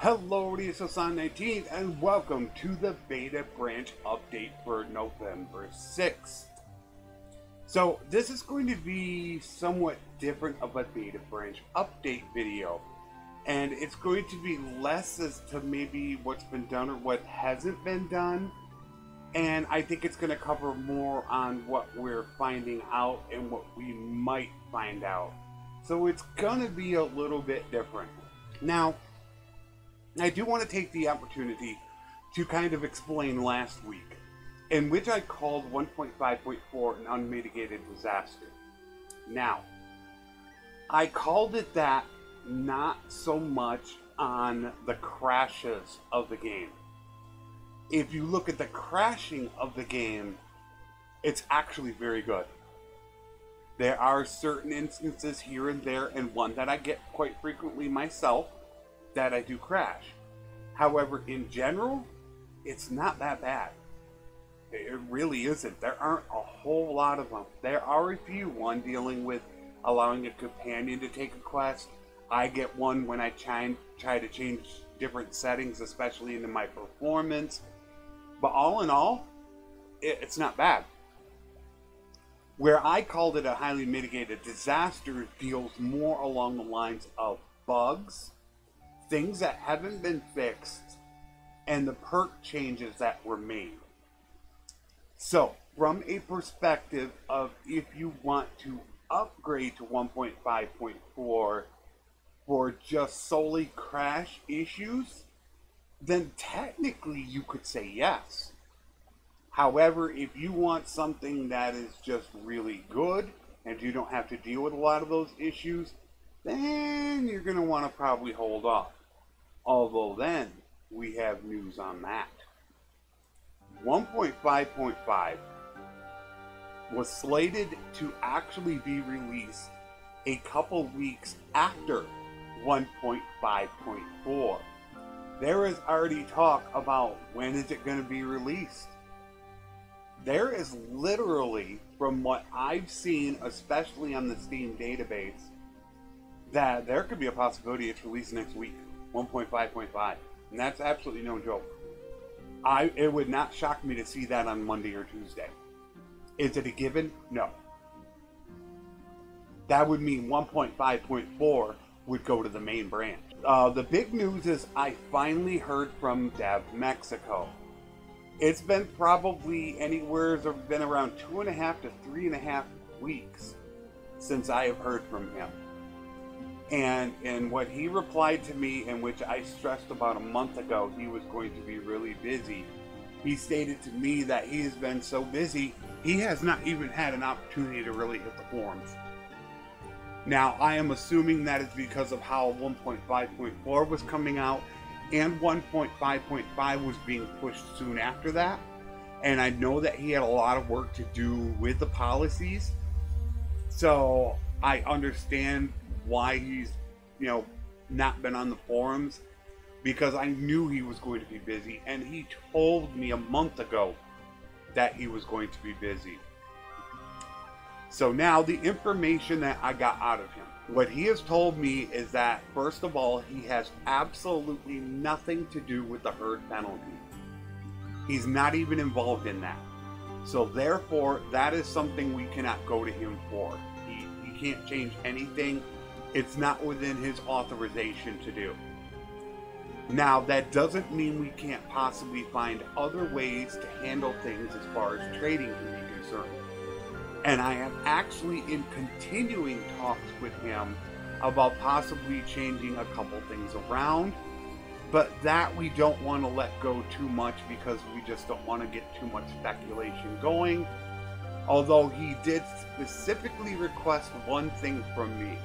Hello, it's Flesson 19 and welcome to the beta branch update for November 6th. So, this is going to be somewhat different of a beta branch update video. And it's going to be less as to maybe what's been done or what hasn't been done. And I think it's going to cover more on what we're finding out and what we might find out. So it's going to be a little bit different. Now, I do want to take the opportunity to kind of explain last week, in which I called 1.5.4 an unmitigated disaster. Now, I called it that not so much on the crashes of the game. If you look at the crashing of the game, it's actually very good. There are certain instances here and there, and one that I get quite frequently myself, that I do crash. However, in general, it's not that bad. It really isn't. There aren't a whole lot of them. There are a few. One dealing with allowing a companion to take a quest. I get one when I try, try to change different settings, especially into my performance. But all in all, it's not bad. Where I called it a highly mitigated disaster deals more along the lines of bugs, things that haven't been fixed, and the perk changes that were made. So, from a perspective of if you want to upgrade to 1.5.4 for just solely crash issues, then technically you could say yes. However, if you want something that is just really good and you don't have to deal with a lot of those issues, then you're going to want to probably hold off. Although then, we have news on that. 1.5.5 was slated to actually be released a couple weeks after 1.5.4. There is already talk about when is it going to be released there is literally, from what I've seen, especially on the Steam database, that there could be a possibility it's released next week, 1.5.5, and that's absolutely no joke. I it would not shock me to see that on Monday or Tuesday. Is it a given? No. That would mean 1.5.4 would go to the main branch. Uh, the big news is I finally heard from Dev mexxico. It's been probably anywhere, it's been around two and a half to three and a half weeks since I have heard from him. And in what he replied to me, in which I stressed about a month ago, he was going to be really busy. He stated to me that he has been so busy, he has not even had an opportunity to really hit the forums. Now, I am assuming that is because of how 1.5.4 was coming out and 1.5.5 was being pushed soon after that. And I know that he had a lot of work to do with the policies. So I understand why he's, you know, not been on the forums because I knew he was going to be busy. And he told me a month ago that he was going to be busy. So now the information that I got out of him what he has told me is that, first of all, he has absolutely nothing to do with the herd penalty. He's not even involved in that. So, therefore, that is something we cannot go to him for. He, he can't change anything, it's not within his authorization to do. Now, that doesn't mean we can't possibly find other ways to handle things as far as trading can be concerned. And I am actually in continuing talks with him about possibly changing a couple things around. But that we don't want to let go too much because we just don't want to get too much speculation going. Although he did specifically request one thing from me.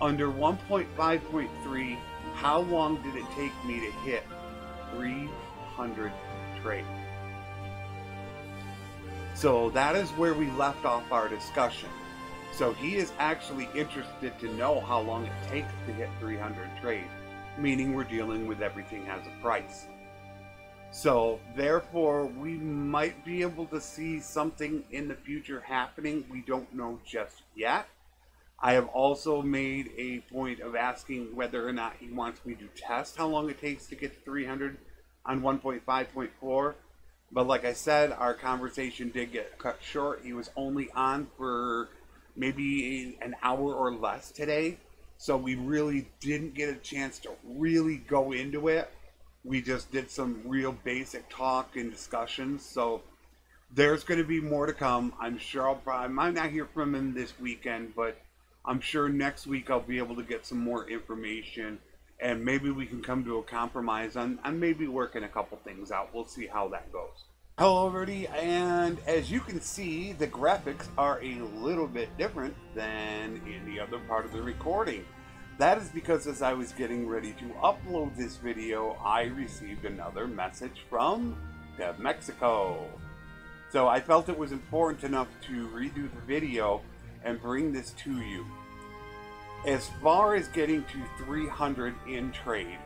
Under 1.5.3, how long did it take me to hit 300 trades? So that is where we left off our discussion. So he is actually interested to know how long it takes to hit 300 trade, meaning we're dealing with everything has a price. So therefore, we might be able to see something in the future happening. We don't know just yet. I have also made a point of asking whether or not he wants me to test how long it takes to get to 300 on 1.5.4. But like I said, our conversation did get cut short. He was only on for maybe an hour or less today. So we really didn't get a chance to really go into it. We just did some real basic talk and discussions. So there's going to be more to come. I'm sure I'll probably I might not hear from him this weekend, but I'm sure next week I'll be able to get some more information and maybe we can come to a compromise on, on maybe working a couple things out. We'll see how that goes. Hello everybody, and as you can see, the graphics are a little bit different than in the other part of the recording. That is because as I was getting ready to upload this video, I received another message from Dev mexxico. So I felt it was important enough to redo the video and bring this to you. As far as getting to 300 in trade,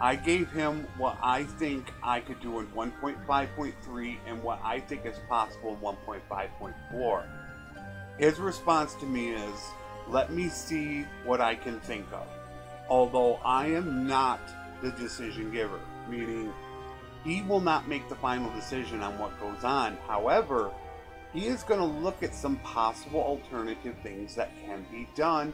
I gave him what I think I could do in 1.5.3 and what I think is possible in 1.5.4. His response to me is, let me see what I can think of. Although I am not the decision giver, meaning he will not make the final decision on what goes on. However, he is going to look at some possible alternative things that can be done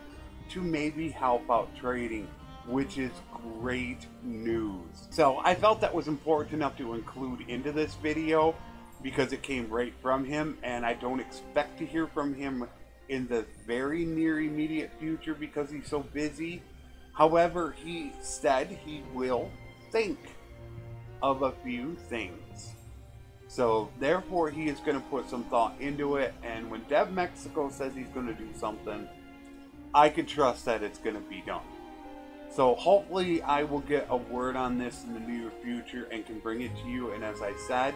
to maybe help out trading which is great news. So I felt that was important enough to include into this video because it came right from him and I don't expect to hear from him in the very near immediate future because he's so busy. However, he said he will think of a few things. So therefore he is going to put some thought into it and when Dev mexxico says he's going to do something, I can trust that it's going to be done. So hopefully I will get a word on this in the near future and can bring it to you. And as I said,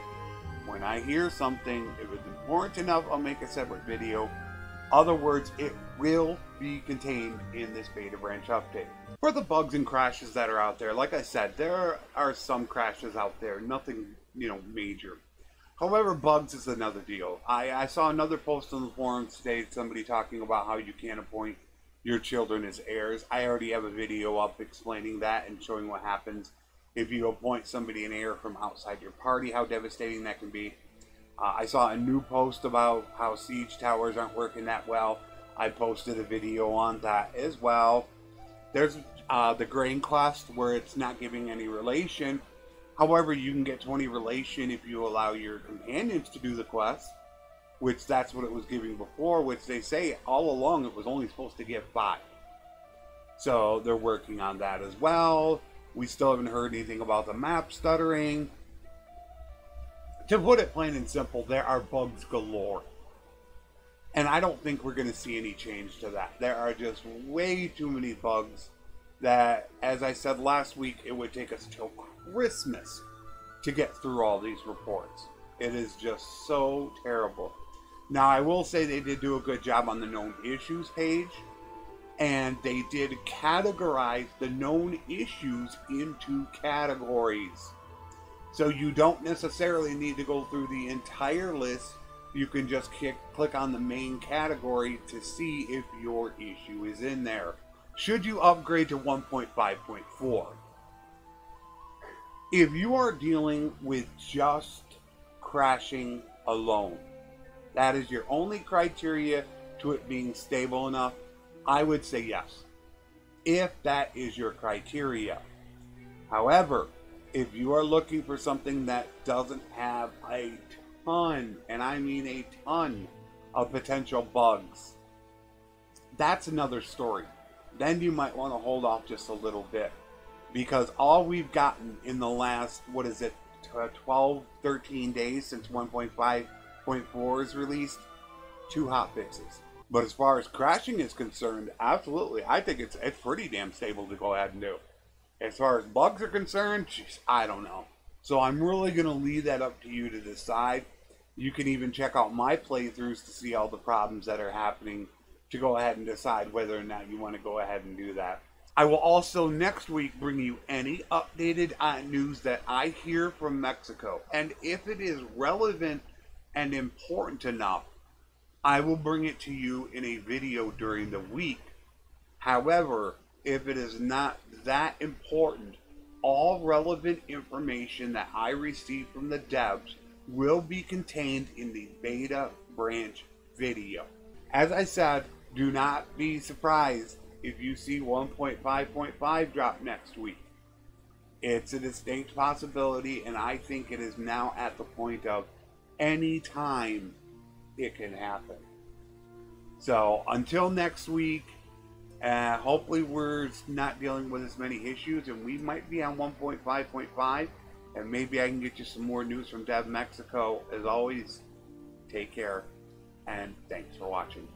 when I hear something, if it's important enough, I'll make a separate video. Other words, it will be contained in this beta branch update. For the bugs and crashes that are out there, like I said, there are some crashes out there, nothing, you know, major. However, bugs is another deal. I, I saw another post on the forums today, somebody talking about how you can't appoint your children as heirs. I already have a video up explaining that and showing what happens if you appoint somebody an heir from outside your party, how devastating that can be. Uh, I saw a new post about how siege towers aren't working that well. I posted a video on that as well. There's uh, the grain quest where it's not giving any relation. However, you can get 20 relation if you allow your companions to do the quest which that's what it was giving before, which they say all along it was only supposed to give five. So they're working on that as well. We still haven't heard anything about the map stuttering. To put it plain and simple, there are bugs galore. And I don't think we're going to see any change to that. There are just way too many bugs that, as I said last week, it would take us till Christmas to get through all these reports. It is just so terrible. Now, I will say they did do a good job on the known issues page, and they did categorize the known issues into categories. So you don't necessarily need to go through the entire list. You can just click, click on the main category to see if your issue is in there. Should you upgrade to 1.5.4? If you are dealing with just crashing alone, that is your only criteria to it being stable enough, I would say yes. If that is your criteria. However, if you are looking for something that doesn't have a ton, and I mean a ton, of potential bugs, that's another story. Then you might want to hold off just a little bit. Because all we've gotten in the last, what is it, uh, 12, 13 days since 1.5 6.4 is released, two hot fixes. But as far as crashing is concerned, absolutely, I think it's it's pretty damn stable to go ahead and do. As far as bugs are concerned, geez, I don't know. So I'm really going to leave that up to you to decide. You can even check out my playthroughs to see all the problems that are happening to go ahead and decide whether or not you want to go ahead and do that. I will also next week bring you any updated uh, news that I hear from mexxico. And if it is relevant and important enough I will bring it to you in a video during the week. However, if it is not that important, all relevant information that I receive from the devs will be contained in the beta branch video. As I said, do not be surprised if you see 1.5.5 drop next week. It's a distinct possibility, and I think it is now at the point of any time it can happen. So until next week, uh, hopefully we're not dealing with as many issues, and we might be on 1.5.5, and maybe I can get you some more news from Dev mexxico. As always, take care, and thanks for watching.